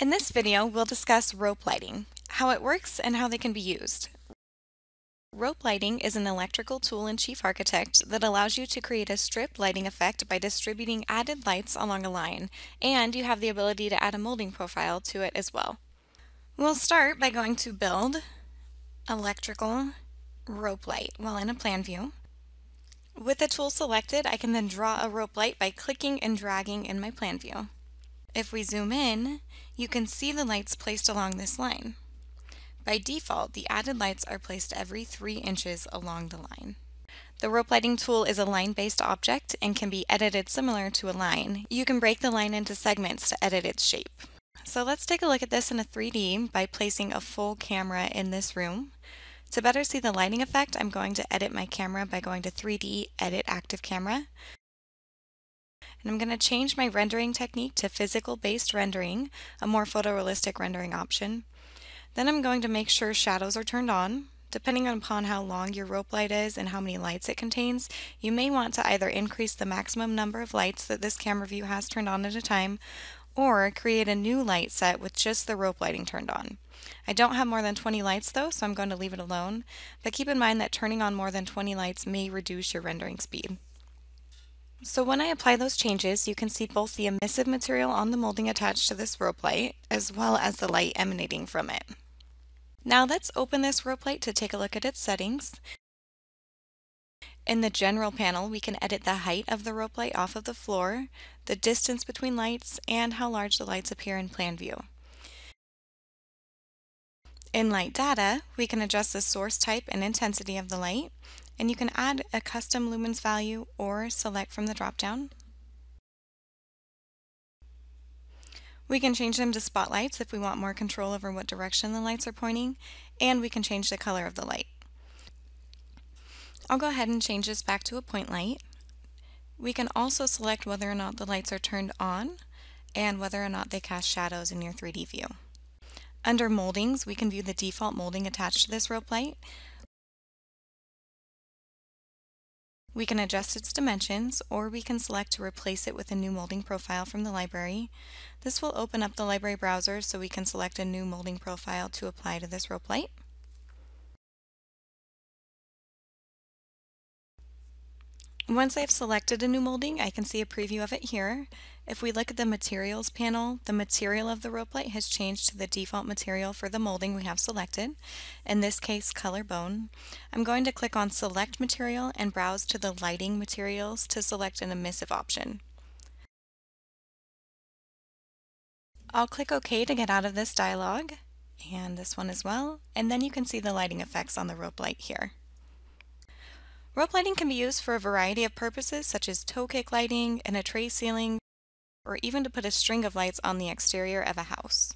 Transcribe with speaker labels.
Speaker 1: In this video, we'll discuss rope lighting, how it works and how they can be used. Rope lighting is an electrical tool in Chief Architect that allows you to create a strip lighting effect by distributing added lights along a line, and you have the ability to add a molding profile to it as well. We'll start by going to Build, Electrical, Rope Light while in a plan view. With the tool selected, I can then draw a rope light by clicking and dragging in my plan view. If we zoom in, you can see the lights placed along this line. By default, the added lights are placed every 3 inches along the line. The rope lighting tool is a line-based object and can be edited similar to a line. You can break the line into segments to edit its shape. So let's take a look at this in a 3D by placing a full camera in this room. To better see the lighting effect, I'm going to edit my camera by going to 3D Edit Active Camera. And I'm going to change my rendering technique to physical-based rendering, a more photorealistic rendering option. Then I'm going to make sure shadows are turned on. Depending upon how long your rope light is and how many lights it contains, you may want to either increase the maximum number of lights that this camera view has turned on at a time, or create a new light set with just the rope lighting turned on. I don't have more than 20 lights though, so I'm going to leave it alone, but keep in mind that turning on more than 20 lights may reduce your rendering speed. So when I apply those changes, you can see both the emissive material on the molding attached to this rope light, as well as the light emanating from it. Now let's open this rope light to take a look at its settings. In the general panel, we can edit the height of the rope light off of the floor, the distance between lights, and how large the lights appear in plan view. In light data, we can adjust the source type and intensity of the light, and you can add a custom lumens value or select from the dropdown. We can change them to spotlights if we want more control over what direction the lights are pointing, and we can change the color of the light. I'll go ahead and change this back to a point light. We can also select whether or not the lights are turned on and whether or not they cast shadows in your 3D view. Under moldings, we can view the default molding attached to this rope plate. We can adjust its dimensions, or we can select to replace it with a new molding profile from the library. This will open up the library browser so we can select a new molding profile to apply to this rope light. Once I've selected a new molding, I can see a preview of it here. If we look at the materials panel, the material of the rope light has changed to the default material for the molding we have selected, in this case color bone. I'm going to click on select material and browse to the lighting materials to select an emissive option. I'll click OK to get out of this dialog, and this one as well, and then you can see the lighting effects on the rope light here. Rope lighting can be used for a variety of purposes such as toe kick lighting in a tray ceiling or even to put a string of lights on the exterior of a house.